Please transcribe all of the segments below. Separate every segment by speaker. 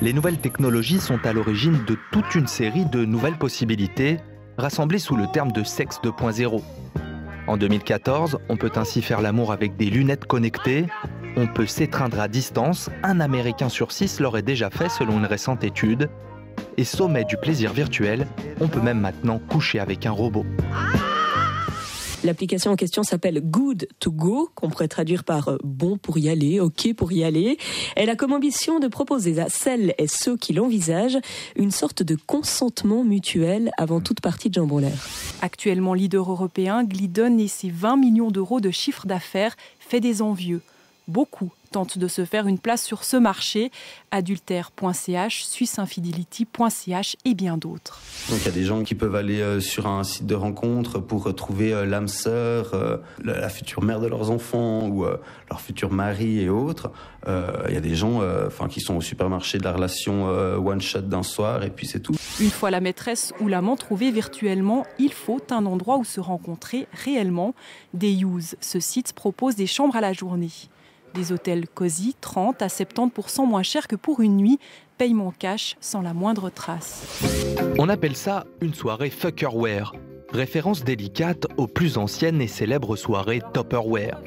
Speaker 1: Les nouvelles technologies sont à l'origine de toute une série de nouvelles possibilités, rassemblées sous le terme de sexe 2.0. En 2014, on peut ainsi faire l'amour avec des lunettes connectées, on peut s'étreindre à distance, un Américain sur six l'aurait déjà fait selon une récente étude, et sommet du plaisir virtuel, on peut même maintenant coucher avec un robot.
Speaker 2: L'application en question s'appelle Good to Go, qu'on pourrait traduire par euh, bon pour y aller, ok pour y aller. Elle a comme ambition de proposer à celles et ceux qui l'envisagent une sorte de consentement mutuel avant toute partie de jambon l'air.
Speaker 3: Actuellement leader européen, Glidon et ses 20 millions d'euros de chiffre d'affaires fait des envieux. Beaucoup tente de se faire une place sur ce marché. Adultère.ch, SwissInfidelity.ch et bien d'autres.
Speaker 4: Donc il y a des gens qui peuvent aller euh, sur un site de rencontre pour retrouver euh, l'âme sœur, euh, la future mère de leurs enfants ou leur futur mari et autres. Il y a des gens enfin, qui sont au supermarché de la relation one shot d'un soir et puis c'est tout.
Speaker 3: Une fois la maîtresse ou l'amant trouvé virtuellement, il faut un endroit où se rencontrer réellement. Des Use, ce site propose des chambres à la journée. Des hôtels cosy, 30 à 70% moins cher que pour une nuit, paiement cash sans la moindre trace.
Speaker 1: On appelle ça une soirée fuckerware, référence délicate aux plus anciennes et célèbres soirées topperware.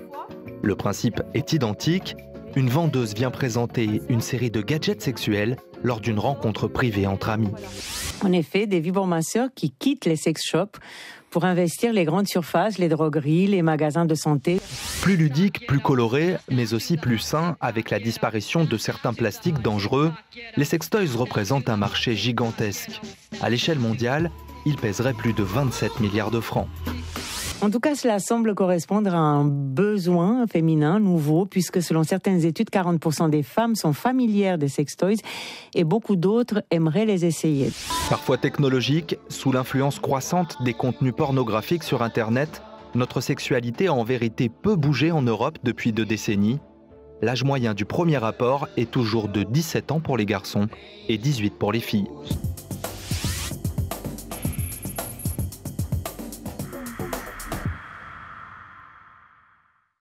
Speaker 1: Le principe est identique, une vendeuse vient présenter une série de gadgets sexuels lors d'une rencontre privée entre amis.
Speaker 5: En effet, des vibromasseurs qui quittent les sex shops pour investir les grandes surfaces, les drogueries, les magasins de santé.
Speaker 1: Plus ludique, plus coloré, mais aussi plus sain, avec la disparition de certains plastiques dangereux, les sextoys représentent un marché gigantesque. À l'échelle mondiale, il pèserait plus de 27 milliards de francs.
Speaker 5: En tout cas, cela semble correspondre à un besoin féminin nouveau, puisque selon certaines études, 40% des femmes sont familières des sextoys et beaucoup d'autres aimeraient les essayer.
Speaker 1: Parfois technologiques, sous l'influence croissante des contenus pornographiques sur Internet, notre sexualité a en vérité peu bougé en Europe depuis deux décennies. L'âge moyen du premier rapport est toujours de 17 ans pour les garçons et 18 pour les filles.